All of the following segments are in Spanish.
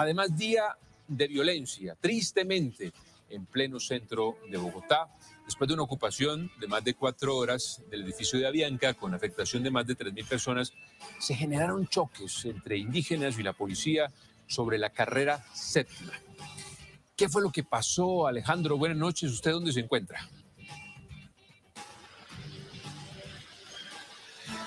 Además, día de violencia, tristemente, en pleno centro de Bogotá, después de una ocupación de más de cuatro horas del edificio de Avianca, con afectación de más de 3.000 personas, se generaron choques entre indígenas y la policía sobre la carrera séptima. ¿Qué fue lo que pasó, Alejandro? Buenas noches. ¿Usted dónde se encuentra?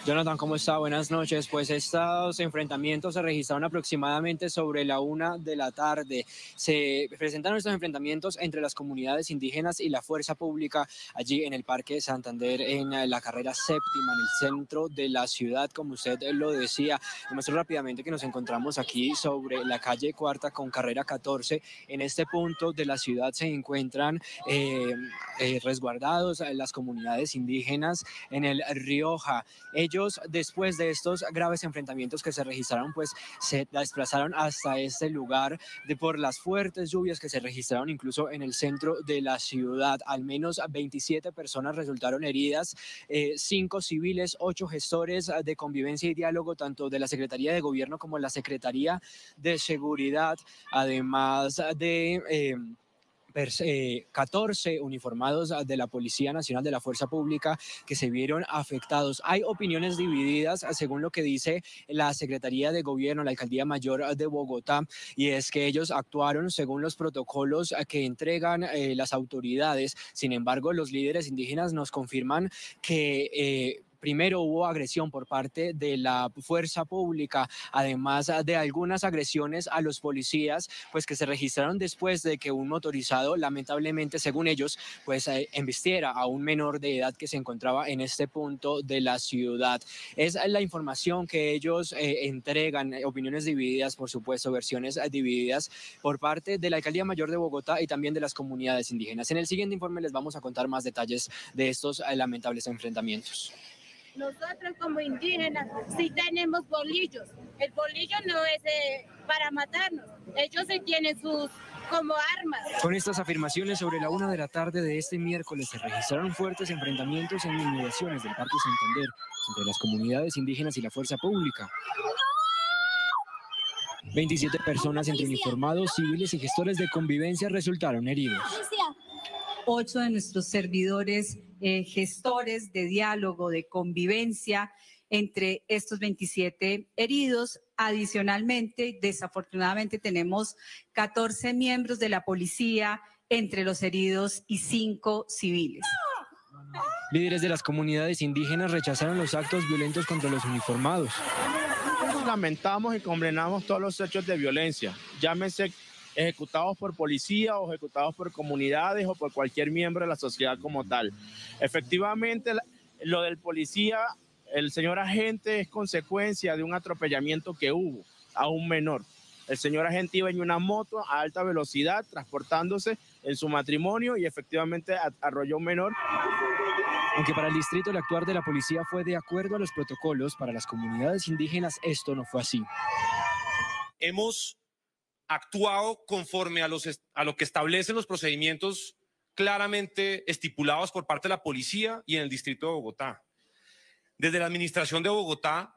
Jonathan, ¿cómo está? Buenas noches. Pues estos enfrentamientos se registraron aproximadamente sobre la una de la tarde. Se presentaron estos enfrentamientos entre las comunidades indígenas y la fuerza pública allí en el Parque de Santander, en la carrera séptima, en el centro de la ciudad, como usted lo decía. Demuestro rápidamente que nos encontramos aquí sobre la calle cuarta con carrera 14. En este punto de la ciudad se encuentran eh, eh, resguardados las comunidades indígenas en el Rioja después de estos graves enfrentamientos que se registraron, pues se desplazaron hasta este lugar de por las fuertes lluvias que se registraron incluso en el centro de la ciudad. Al menos 27 personas resultaron heridas, eh, cinco civiles, ocho gestores de convivencia y diálogo, tanto de la Secretaría de Gobierno como la Secretaría de Seguridad, además de... Eh, 14 eh, uniformados de la Policía Nacional de la Fuerza Pública que se vieron afectados. Hay opiniones divididas según lo que dice la Secretaría de Gobierno, la Alcaldía Mayor de Bogotá, y es que ellos actuaron según los protocolos que entregan eh, las autoridades. Sin embargo, los líderes indígenas nos confirman que... Eh, Primero hubo agresión por parte de la fuerza pública, además de algunas agresiones a los policías, pues que se registraron después de que un motorizado, lamentablemente, según ellos, pues eh, embistiera a un menor de edad que se encontraba en este punto de la ciudad. Es la información que ellos eh, entregan, eh, opiniones divididas, por supuesto, versiones divididas por parte de la Alcaldía Mayor de Bogotá y también de las comunidades indígenas. En el siguiente informe les vamos a contar más detalles de estos lamentables enfrentamientos. Nosotros como indígenas sí tenemos bolillos. El bolillo no es eh, para matarnos. Ellos sí tienen sus como armas. Con estas afirmaciones sobre la una de la tarde de este miércoles se registraron fuertes enfrentamientos en inmediaciones del Parque Santander entre las comunidades indígenas y la fuerza pública. 27 personas entre uniformados, civiles y gestores de convivencia resultaron heridos ocho de nuestros servidores eh, gestores de diálogo, de convivencia entre estos 27 heridos. Adicionalmente, desafortunadamente tenemos 14 miembros de la policía entre los heridos y cinco civiles. Líderes de las comunidades indígenas rechazaron los actos violentos contra los uniformados. Lamentamos y condenamos todos los hechos de violencia, llámese ejecutados por policía o ejecutados por comunidades o por cualquier miembro de la sociedad como tal. Efectivamente, lo del policía, el señor agente es consecuencia de un atropellamiento que hubo a un menor. El señor agente iba en una moto a alta velocidad transportándose en su matrimonio y efectivamente arrolló un menor. Aunque para el distrito el actuar de la policía fue de acuerdo a los protocolos, para las comunidades indígenas esto no fue así. Hemos actuado conforme a, los, a lo que establecen los procedimientos claramente estipulados por parte de la policía y en el distrito de Bogotá. Desde la administración de Bogotá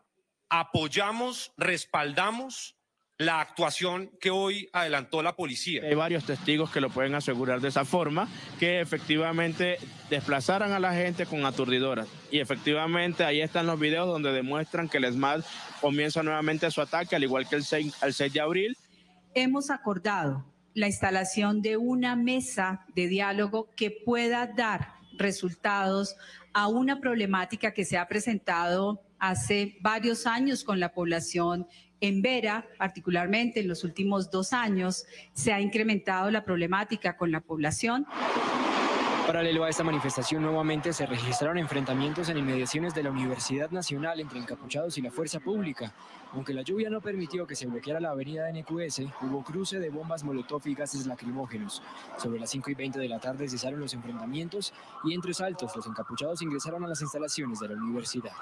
apoyamos, respaldamos la actuación que hoy adelantó la policía. Hay varios testigos que lo pueden asegurar de esa forma, que efectivamente desplazaran a la gente con aturdidoras. Y efectivamente ahí están los videos donde demuestran que el ESMAD comienza nuevamente su ataque, al igual que el 6, el 6 de abril, hemos acordado la instalación de una mesa de diálogo que pueda dar resultados a una problemática que se ha presentado hace varios años con la población en Vera, particularmente en los últimos dos años, se ha incrementado la problemática con la población. Paralelo a esta manifestación, nuevamente se registraron enfrentamientos en inmediaciones de la Universidad Nacional entre encapuchados y la fuerza pública. Aunque la lluvia no permitió que se bloqueara la avenida NQS, hubo cruce de bombas molotov y gases lacrimógenos. Sobre las 5 y 20 de la tarde cesaron los enfrentamientos y entre saltos los encapuchados ingresaron a las instalaciones de la universidad.